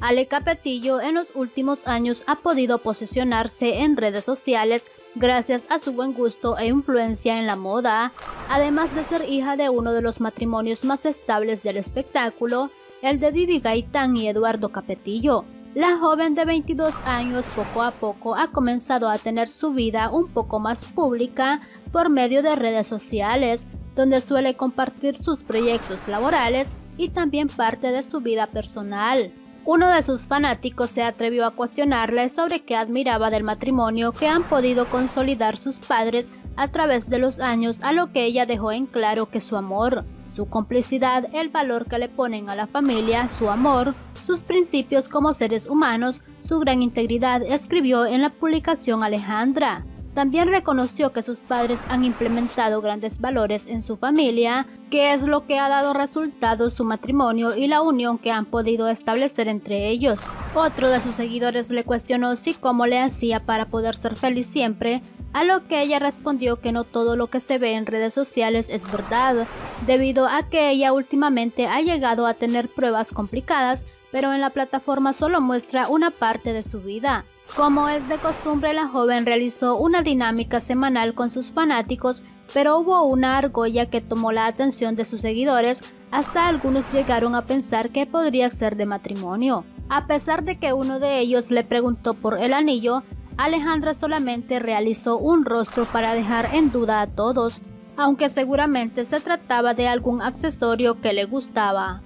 Ale Capetillo en los últimos años ha podido posicionarse en redes sociales gracias a su buen gusto e influencia en la moda, además de ser hija de uno de los matrimonios más estables del espectáculo, el de Vivi Gaitán y Eduardo Capetillo. La joven de 22 años poco a poco ha comenzado a tener su vida un poco más pública por medio de redes sociales, donde suele compartir sus proyectos laborales y también parte de su vida personal. Uno de sus fanáticos se atrevió a cuestionarle sobre qué admiraba del matrimonio que han podido consolidar sus padres a través de los años, a lo que ella dejó en claro que su amor, su complicidad, el valor que le ponen a la familia, su amor, sus principios como seres humanos, su gran integridad, escribió en la publicación Alejandra. También reconoció que sus padres han implementado grandes valores en su familia, que es lo que ha dado resultados su matrimonio y la unión que han podido establecer entre ellos. Otro de sus seguidores le cuestionó si cómo le hacía para poder ser feliz siempre, a lo que ella respondió que no todo lo que se ve en redes sociales es verdad, debido a que ella últimamente ha llegado a tener pruebas complicadas, pero en la plataforma solo muestra una parte de su vida. Como es de costumbre, la joven realizó una dinámica semanal con sus fanáticos, pero hubo una argolla que tomó la atención de sus seguidores, hasta algunos llegaron a pensar que podría ser de matrimonio. A pesar de que uno de ellos le preguntó por el anillo, Alejandra solamente realizó un rostro para dejar en duda a todos, aunque seguramente se trataba de algún accesorio que le gustaba.